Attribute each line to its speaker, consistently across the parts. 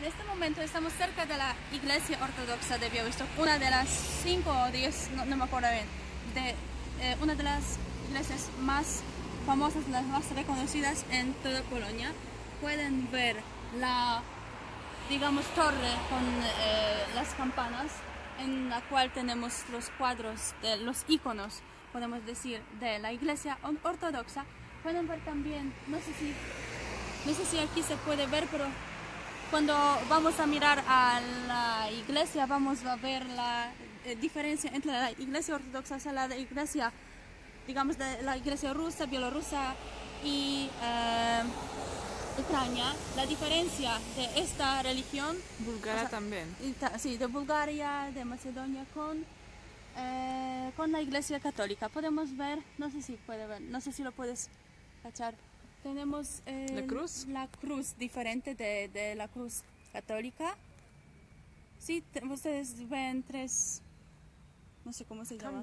Speaker 1: En este momento estamos cerca de la iglesia ortodoxa de Białystok, una de las cinco o diez, no, no me acuerdo bien, de eh, una de las iglesias más famosas, las más reconocidas en toda Polonia. Pueden ver la, digamos, torre con eh, las campanas, en la cual tenemos los cuadros, de los iconos, podemos decir, de la iglesia ortodoxa. Pueden ver también, no sé si, no sé si aquí se puede ver, pero cuando vamos a mirar a la iglesia vamos a ver la eh, diferencia entre la iglesia ortodoxa y la iglesia, digamos, de la iglesia rusa, bielorrusa y eh, Ucrania. La diferencia de esta religión.
Speaker 2: Bulgaria también.
Speaker 1: Sí, de Bulgaria, de Macedonia con, eh, con la iglesia católica. Podemos ver, no sé si puede ver, no sé si lo puedes cachar tenemos
Speaker 2: ¿La cruz?
Speaker 1: La cruz diferente de, de la cruz católica. Sí, ustedes ven tres, no sé cómo se llama.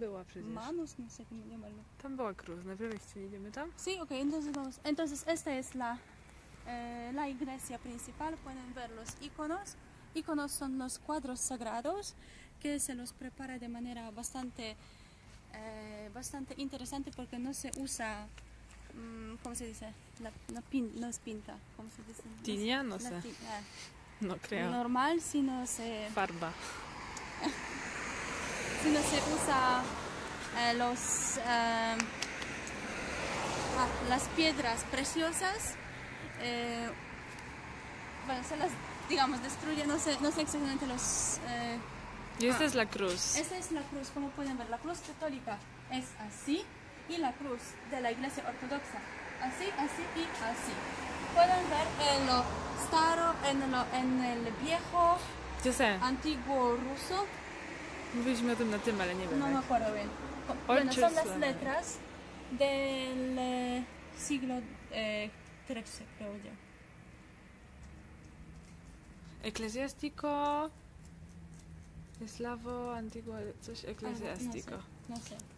Speaker 1: Manos, no sé cómo llamarlo.
Speaker 2: Tam była cruz, naprawdę idziemy tam?
Speaker 1: Sí, ok, entonces vamos. Entonces esta es la, eh, la iglesia principal, pueden ver los iconos. Iconos son los cuadros sagrados que se los prepara de manera bastante, eh, bastante interesante porque no se usa ¿cómo se dice? La, pin, no es pinta, ¿cómo se dice?
Speaker 2: ¿Tiña? No sé. no creo.
Speaker 1: Normal, si no se...
Speaker 2: Farba.
Speaker 1: si no se usa eh, los... Eh, ah, las piedras preciosas, eh, bueno, se las, digamos, destruye, no sé, no sé exactamente los...
Speaker 2: y esta es la cruz.
Speaker 1: Esta es la cruz, como pueden ver, la cruz católica es así y la cruz de la iglesia ortodoxa. Así, así y así. Pueden ver en lo staro, en, lo, en el viejo,
Speaker 2: Yo sé.
Speaker 1: antiguo ruso.
Speaker 2: Mówiliśmy o tym na tym, ale nie wiem.
Speaker 1: No me acuerdo bien. Bueno, son las letras del eh, siglo eh, XIII, creo yo.
Speaker 2: Eclesiástico... Eslavo, antiguo, coś eclesiástico.
Speaker 1: no sé. No sé.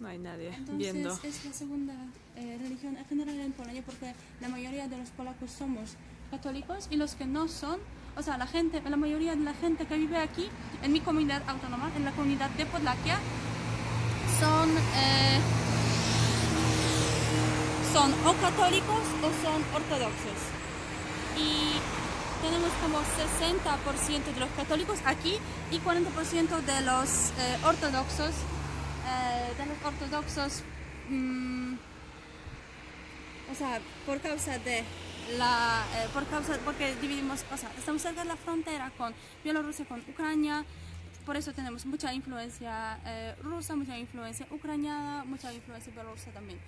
Speaker 2: No hay nadie
Speaker 1: Entonces,
Speaker 2: viendo.
Speaker 1: Es la segunda eh, religión en general en Polonia porque la mayoría de los polacos somos católicos y los que no son, o sea, la gente, la mayoría de la gente que vive aquí en mi comunidad autónoma, en la comunidad de Podlaquia, son eh, son o católicos o son ortodoxos. Y tenemos como 60% de los católicos aquí y 40% de los eh, ortodoxos eh, de los ortodoxos, mm, o sea, por causa de la, eh, por causa, porque dividimos, o sea, estamos cerca de la frontera con Bielorrusia, con Ucrania, por eso tenemos mucha influencia eh, rusa, mucha influencia ucraniana, mucha influencia bielorrusa también.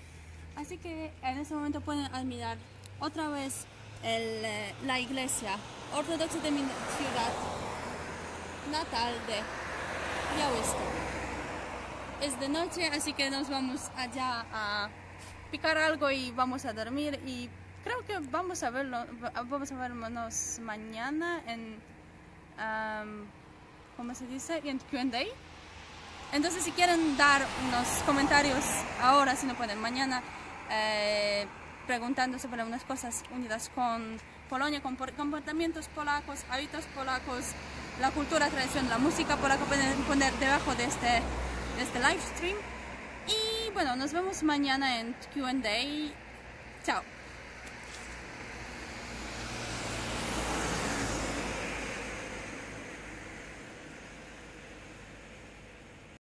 Speaker 1: Así que en este momento pueden admirar otra vez el, la iglesia ortodoxa de mi ciudad natal de Białystok es de noche, así que nos vamos allá a picar algo y vamos a dormir y creo que vamos a verlo, vamos a vernos mañana en, um, ¿cómo se dice? En Q&A. Entonces si quieren dar unos comentarios ahora, si no pueden, mañana, eh, preguntando sobre unas cosas unidas con Polonia, con comportamientos polacos, hábitos polacos, la cultura, tradición, la música polaca, pueden poner debajo de este este live stream. Y bueno, nos vemos mañana en QA. Chao.